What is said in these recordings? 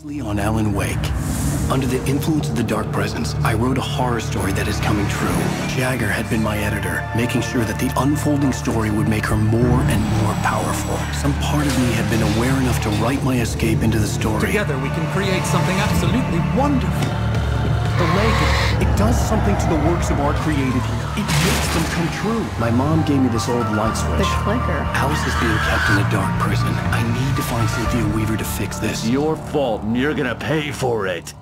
Previously on Alan Wake. Under the influence of the Dark Presence, I wrote a horror story that is coming true. Jagger had been my editor, making sure that the unfolding story would make her more and more powerful. Some part of me had been aware enough to write my escape into the story. Together we can create something absolutely wonderful. The lake, It does something to the works of art created here. It makes them come true. My mom gave me this old light switch. The clicker. Alice is being kept in a dark prison. I need to find Cynthia Weaver to fix this. It's Your fault, and you're gonna pay for it.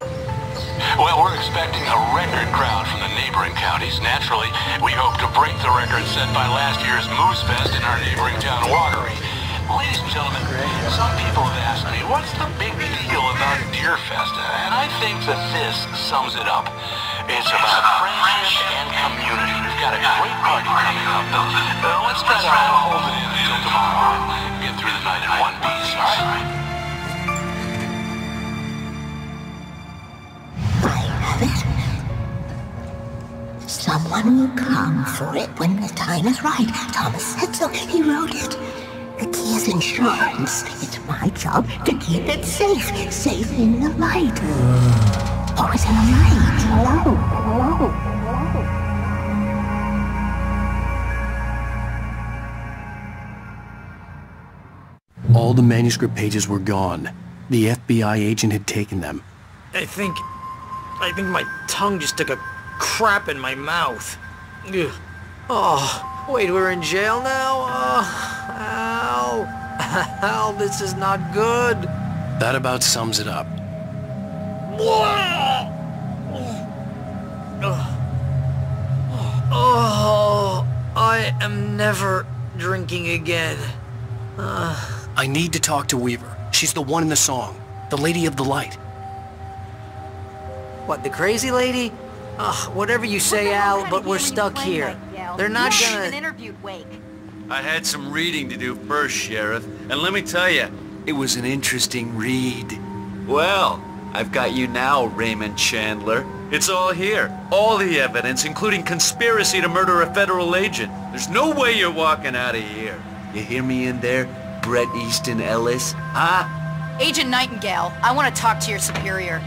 Well, we're expecting a record crowd from the neighboring counties. Naturally, we hope to break the record set by last year's Moose Fest in our neighboring town, Watery. Ladies and gentlemen, some people have asked me, what's the big deal about Deer Fest? And I think that this sums it up. It's about friendship and community. We've got a great party coming up. Uh, let's to hold it in until tomorrow. Get through the night in one piece, all right? It. Someone will come for it when the time is right. Thomas said so. He wrote it. The key is insurance. It's my job to keep it safe. Safe in the light. Always in the light. Hello. Hello. All the manuscript pages were gone. The FBI agent had taken them. I think... I think my tongue just took a crap in my mouth. Ugh. Oh, wait, we're in jail now? Oh, ow. Ow, this is not good. That about sums it up. Oh, I am never drinking again. I need to talk to Weaver. She's the one in the song. The Lady of the Light. What, the crazy lady? Ugh, whatever you say, Al, but we're stuck here. They're not You haven't even gonna... interviewed Wake. I had some reading to do first, Sheriff, and let me tell you, it was an interesting read. Well, I've got you now, Raymond Chandler. It's all here. All the evidence, including conspiracy to murder a federal agent. There's no way you're walking out of here. You hear me in there, Bret Easton Ellis? Huh? Agent Nightingale, I want to talk to your superior.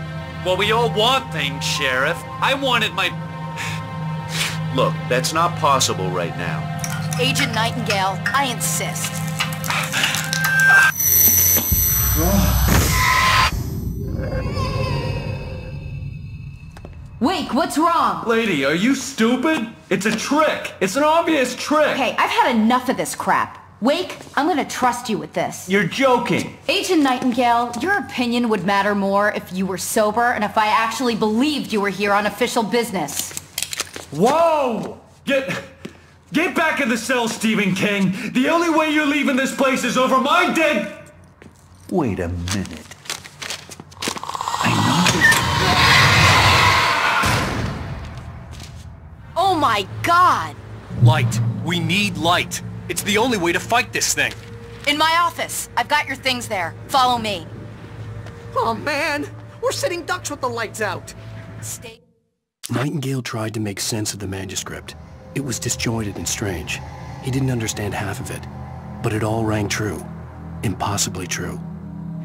Well, we all want things, Sheriff. I wanted my... Look, that's not possible right now. Agent Nightingale, I insist. Wake, what's wrong? Lady, are you stupid? It's a trick. It's an obvious trick. Okay, I've had enough of this crap. Wake, I'm gonna trust you with this. You're joking. Agent Nightingale, your opinion would matter more if you were sober and if I actually believed you were here on official business. Whoa! Get... Get back in the cell, Stephen King. The only way you're leaving this place is over my dead... Wait a minute. I Oh my god! Light. We need light. It's the only way to fight this thing. In my office. I've got your things there. Follow me. Oh, man! We're sitting ducks with the lights out. Stay... Nightingale tried to make sense of the manuscript. It was disjointed and strange. He didn't understand half of it. But it all rang true. Impossibly true.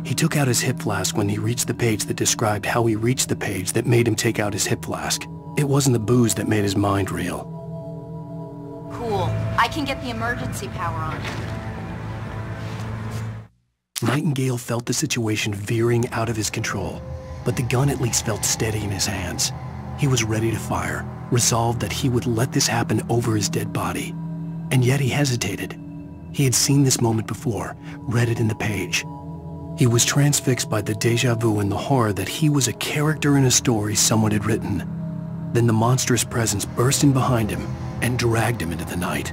He took out his hip flask when he reached the page that described how he reached the page that made him take out his hip flask. It wasn't the booze that made his mind reel. Cool. I can get the emergency power on. Nightingale felt the situation veering out of his control, but the gun at least felt steady in his hands. He was ready to fire, resolved that he would let this happen over his dead body. And yet he hesitated. He had seen this moment before, read it in the page. He was transfixed by the deja vu and the horror that he was a character in a story someone had written. Then the monstrous presence burst in behind him and dragged him into the night.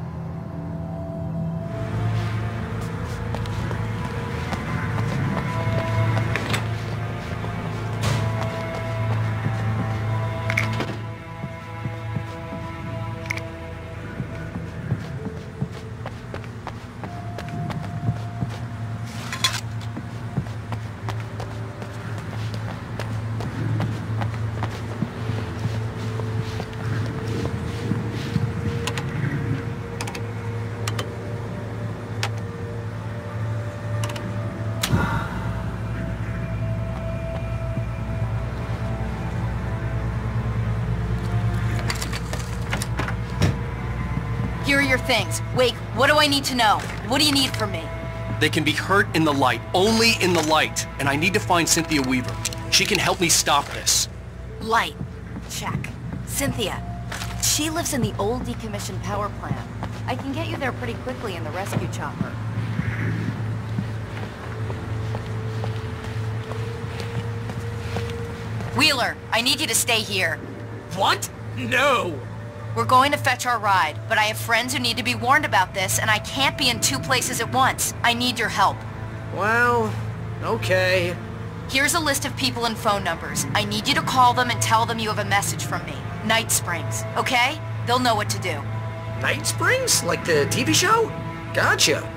Your things. Wake, what do I need to know? What do you need from me? They can be hurt in the light, only in the light. And I need to find Cynthia Weaver. She can help me stop this. Light. Check. Cynthia. She lives in the old decommissioned power plant. I can get you there pretty quickly in the rescue chopper. Wheeler, I need you to stay here. What? No! We're going to fetch our ride, but I have friends who need to be warned about this, and I can't be in two places at once. I need your help. Well, okay. Here's a list of people and phone numbers. I need you to call them and tell them you have a message from me. Night Springs, okay? They'll know what to do. Night Springs? Like the TV show? Gotcha.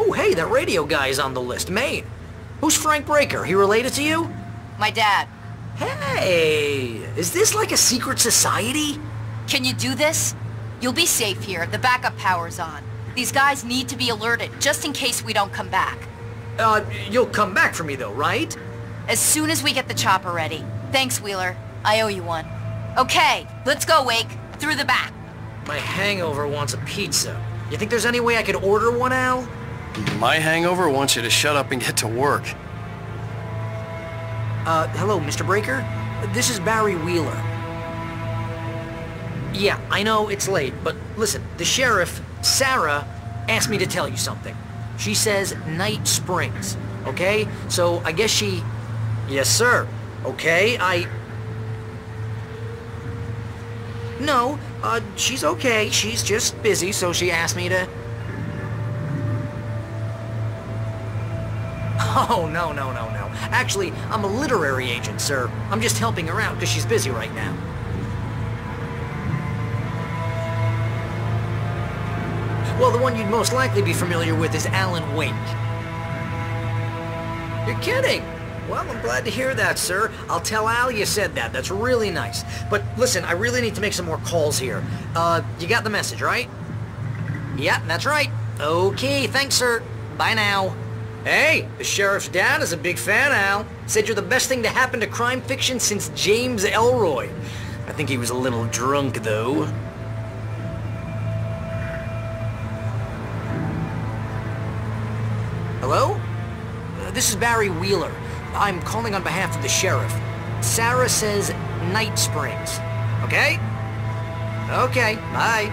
Oh, hey, that radio guy is on the list. Maine. Who's Frank Breaker? He related to you? My dad. Hey, is this like a secret society? Can you do this? You'll be safe here. The backup power's on. These guys need to be alerted, just in case we don't come back. Uh, you'll come back for me though, right? As soon as we get the chopper ready. Thanks, Wheeler. I owe you one. Okay, let's go, Wake. Through the back. My hangover wants a pizza. You think there's any way I could order one, Al? My hangover wants you to shut up and get to work. Uh, hello, Mr. Breaker? This is Barry Wheeler. Yeah, I know it's late, but listen, the sheriff, Sarah, asked me to tell you something. She says Night Springs, okay? So I guess she... Yes, sir. Okay, I... No, uh, she's okay. She's just busy, so she asked me to... Oh, no, no, no, no. Actually, I'm a literary agent, sir. I'm just helping her out because she's busy right now. Well, the one you'd most likely be familiar with is Alan Wake. You're kidding! Well, I'm glad to hear that, sir. I'll tell Al you said that. That's really nice. But listen, I really need to make some more calls here. Uh, you got the message, right? Yeah, that's right. Okay, thanks, sir. Bye now. Hey, the sheriff's dad is a big fan, Al. Said you're the best thing to happen to crime fiction since James Ellroy. I think he was a little drunk, though. This is Barry Wheeler. I'm calling on behalf of the sheriff. Sarah says Night Springs. Okay? Okay, bye.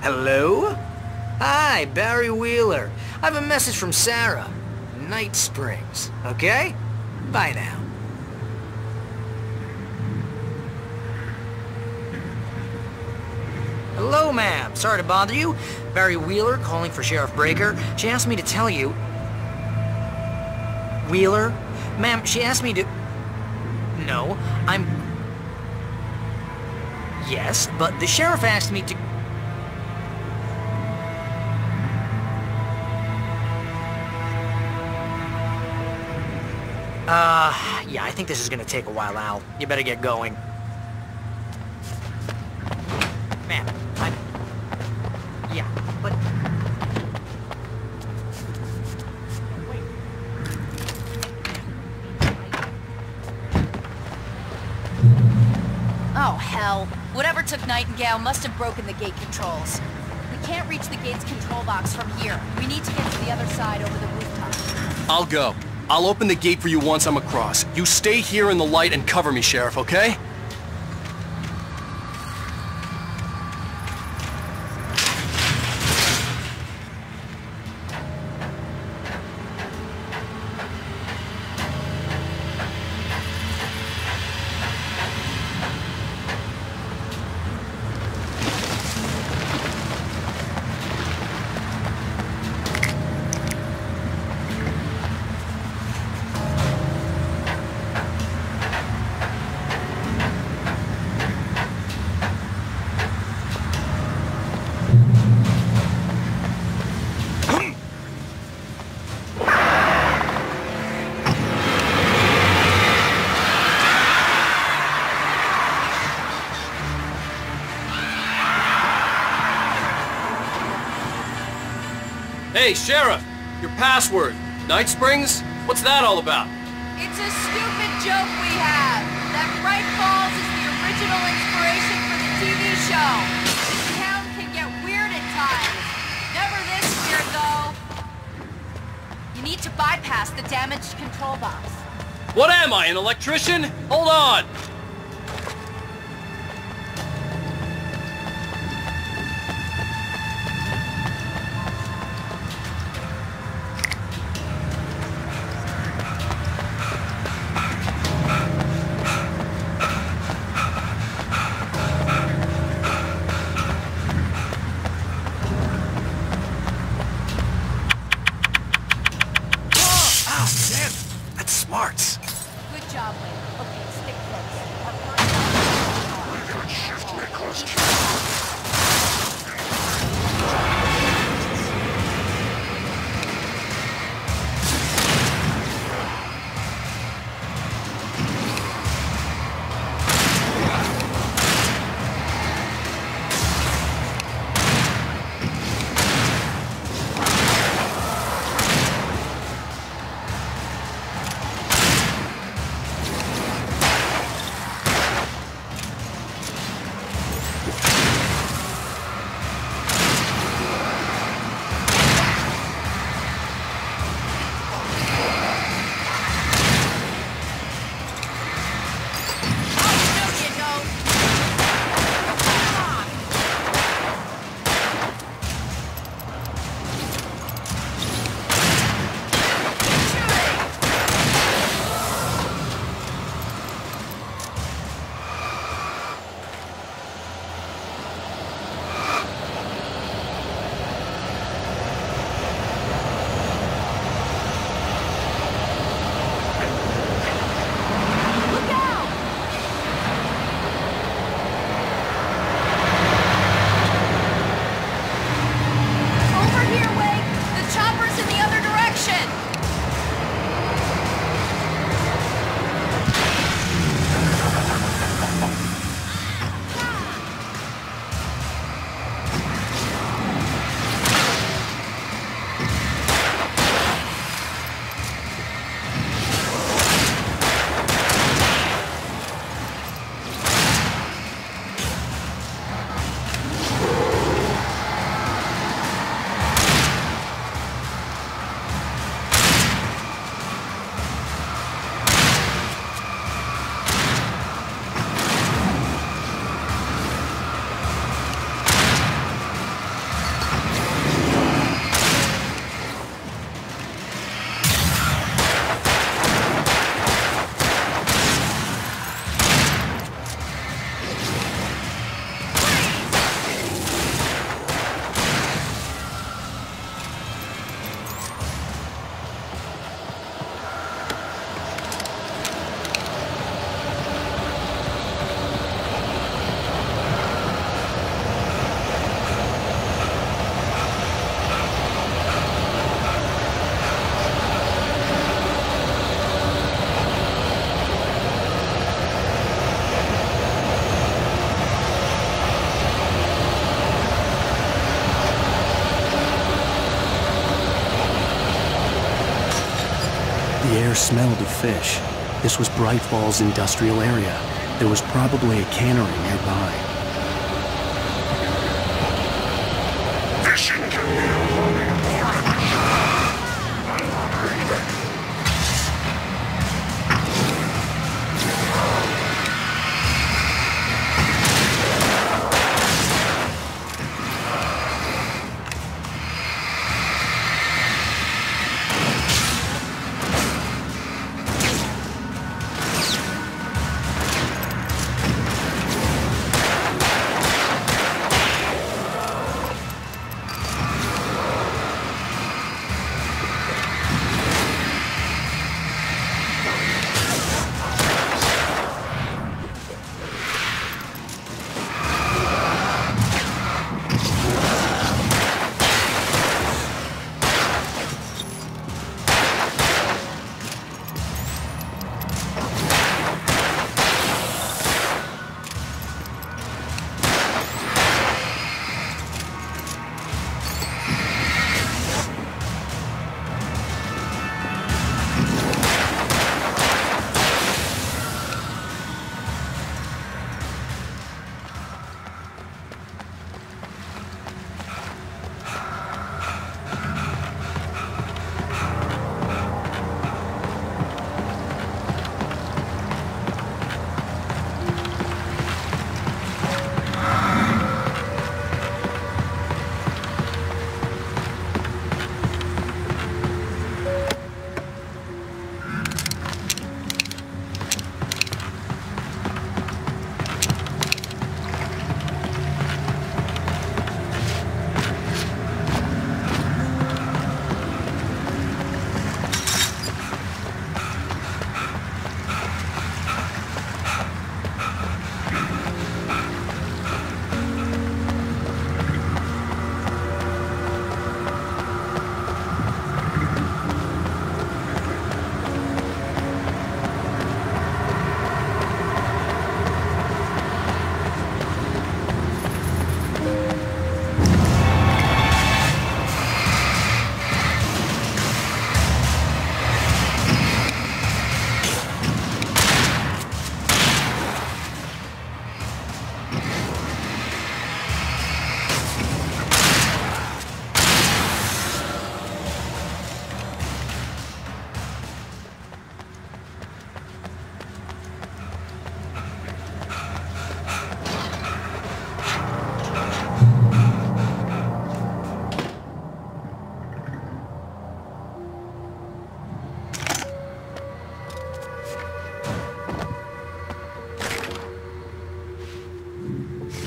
Hello? Hi, Barry Wheeler. I have a message from Sarah. Night Springs. Okay? Bye now. Hello, ma'am. Sorry to bother you. Barry Wheeler calling for Sheriff Breaker. She asked me to tell you... Wheeler? Ma'am, she asked me to... No, I'm... Yes, but the sheriff asked me to... Uh, yeah, I think this is gonna take a while, Al. You better get going. I... Yeah, but... Oh, hell. Whatever took Nightingale must have broken the gate controls. We can't reach the gate's control box from here. We need to get to the other side over the rooftop. I'll go. I'll open the gate for you once I'm across. You stay here in the light and cover me, Sheriff, okay? Hey, Sheriff! Your password. Night Springs? What's that all about? It's a stupid joke we have. That Bright Falls is the original inspiration for the TV show. This town can get weird at times. Never this weird, though. You need to bypass the damaged control box. What am I, an electrician? Hold on! The air smelled of fish. This was Bright Falls industrial area. There was probably a cannery nearby.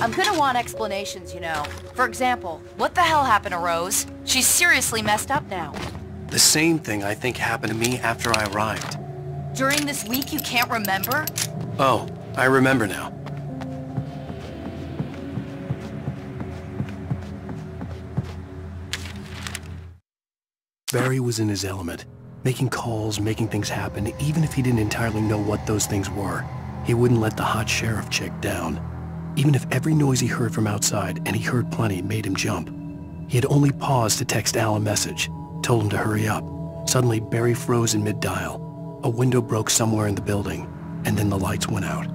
I'm gonna want explanations, you know. For example, what the hell happened to Rose? She's seriously messed up now. The same thing I think happened to me after I arrived. During this week you can't remember? Oh, I remember now. Barry was in his element, making calls, making things happen, even if he didn't entirely know what those things were. He wouldn't let the hot sheriff chick down. Even if every noise he heard from outside, and he heard plenty, made him jump. He had only paused to text Al a message, told him to hurry up. Suddenly, Barry froze in mid-dial. A window broke somewhere in the building, and then the lights went out.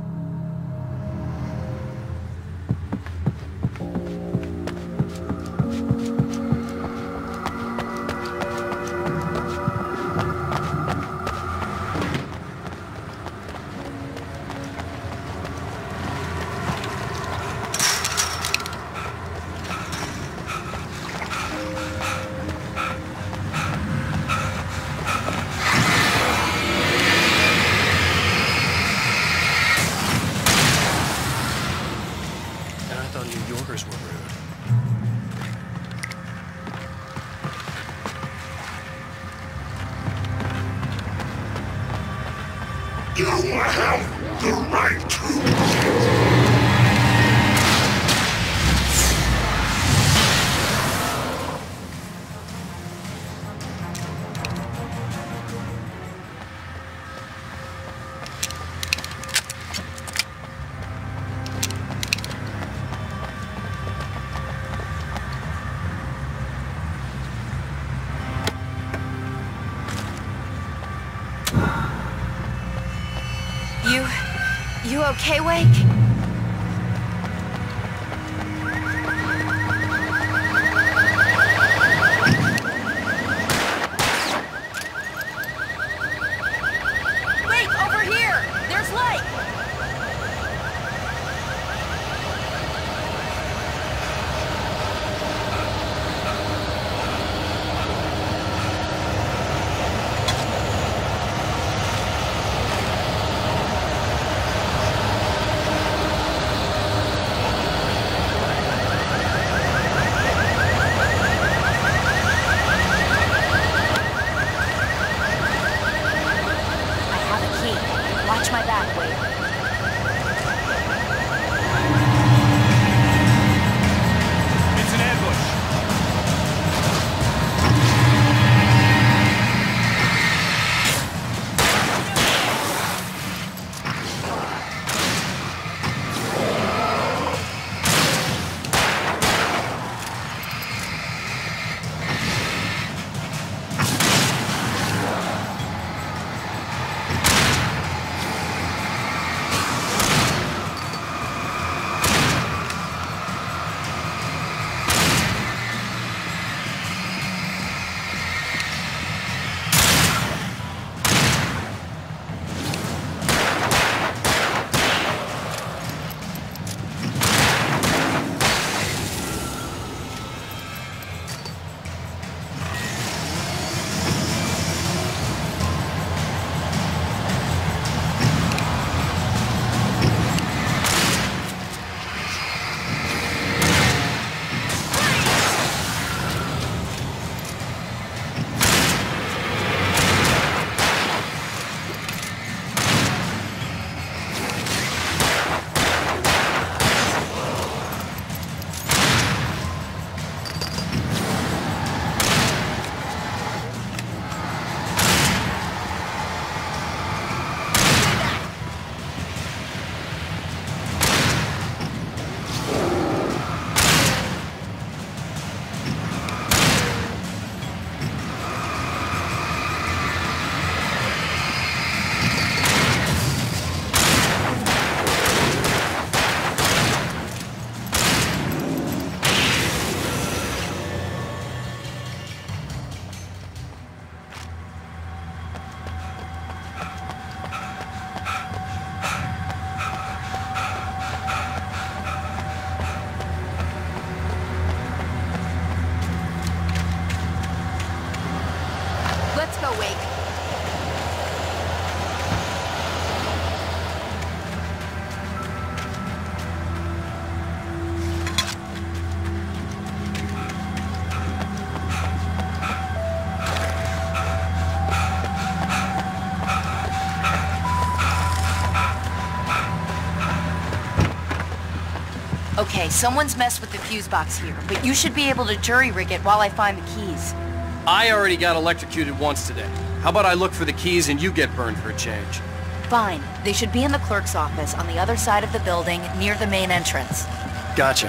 Okay, someone's messed with the fuse box here, but you should be able to jury-rig it while I find the keys. I already got electrocuted once today. How about I look for the keys and you get burned for a change? Fine. They should be in the clerk's office on the other side of the building, near the main entrance. Gotcha.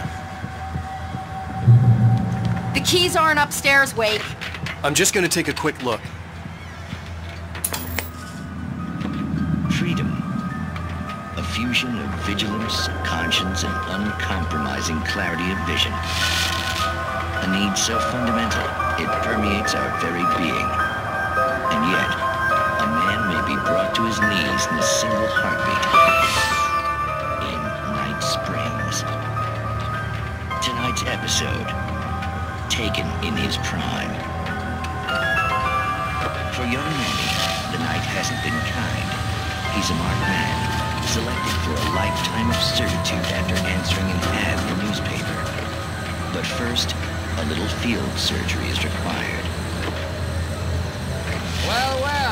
The keys aren't upstairs, Wake. I'm just gonna take a quick look. Fusion of vigilance, conscience, and uncompromising clarity of vision. A need so fundamental, it permeates our very being. And yet, a man may be brought to his knees in a single heartbeat. In Night Springs. Tonight's episode, taken in his prime. For young Manny, the night hasn't been kind. He's a marked man, selected for a lifetime of servitude after answering an ad in the newspaper. But first, a little field surgery is required. Well, well,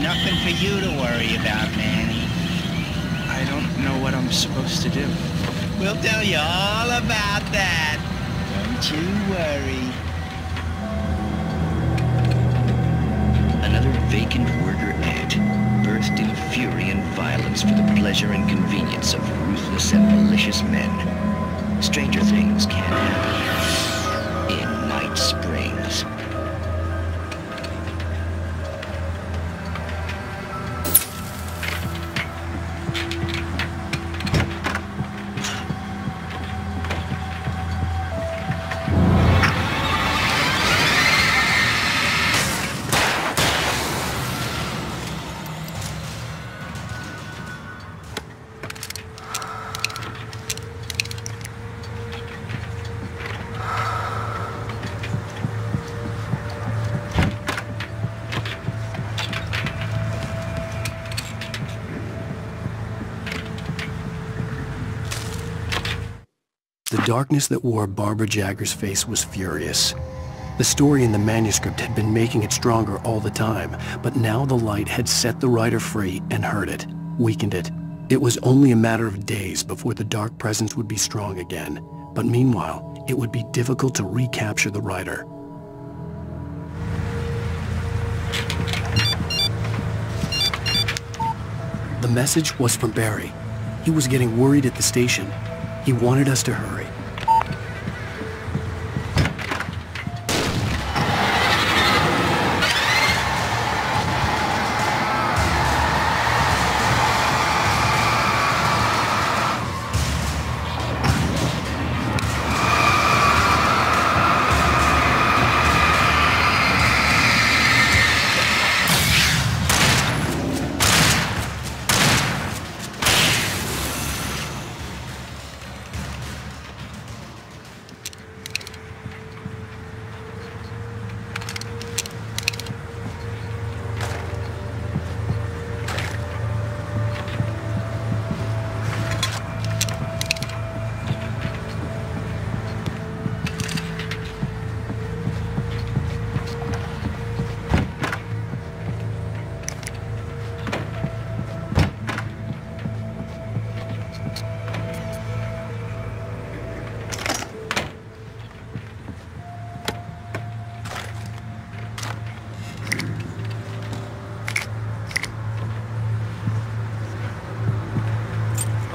nothing for you to worry about, Manny. I don't know what I'm supposed to do. We'll tell you all about that. Don't you worry. Another vacant worker ant, birthed in fury and violence for the pleasure and convenience of ruthless and malicious men. Stranger things can happen darkness that wore Barbara Jagger's face was furious. The story in the manuscript had been making it stronger all the time, but now the light had set the writer free and hurt it, weakened it. It was only a matter of days before the dark presence would be strong again, but meanwhile, it would be difficult to recapture the writer. The message was from Barry. He was getting worried at the station. He wanted us to hurry.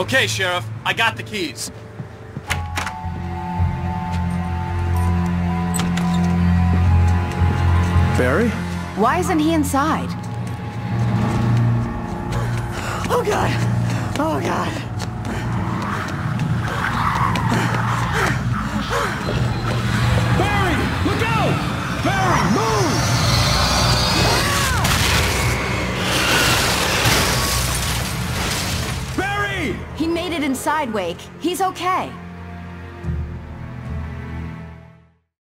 Okay, Sheriff, I got the keys. Barry? Why isn't he inside? Oh god! Oh god! Barry! Look out! Barry, move! Inside, Wake. He's okay.